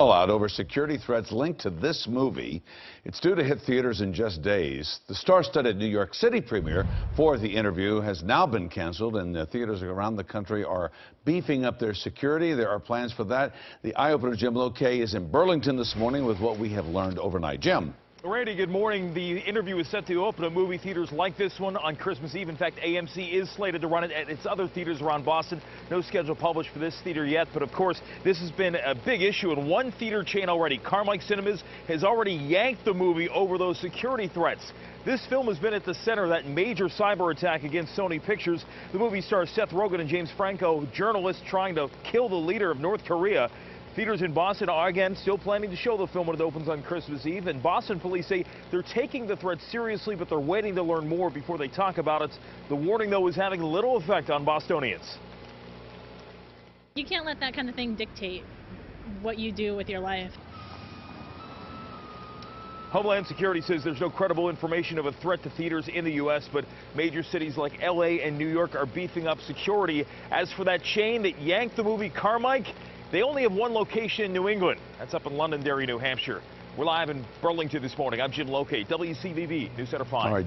Fallout over security threats linked to this movie. It's due to hit theaters in just days. The star-studded New York City premiere for the interview has now been canceled, and the theaters around the country are beefing up their security. There are plans for that. The eye opener Jim Lokay is in Burlington this morning with what we have learned overnight. Jim. Randy, good morning. The interview is set to open at movie theaters like this one on Christmas Eve. In fact, AMC is slated to run it at its other theaters around Boston. No schedule published for this theater yet, but of course, this has been a big issue in one theater chain already. Carmike Cinemas has already yanked the movie over those security threats. This film has been at the center of that major cyber attack against Sony Pictures. The movie stars Seth Rogen and James Franco, journalists trying to kill the leader of North Korea. Theaters in Boston are again still planning to show the film when it opens on Christmas Eve. And Boston police say they're taking the threat seriously, but they're waiting to learn more before they talk about it. The warning, though, is having little effect on Bostonians. You can't let that kind of thing dictate what you do with your life. Homeland Security says there's no credible information of a threat to theaters in the U.S., but major cities like L.A. and New York are beefing up security. As for that chain that yanked the movie Carmike, they only have one location in New England. That's up in Londonderry, New Hampshire. We're live in Burlington this morning. I'm Jim Lokay, WCVB News Center 5.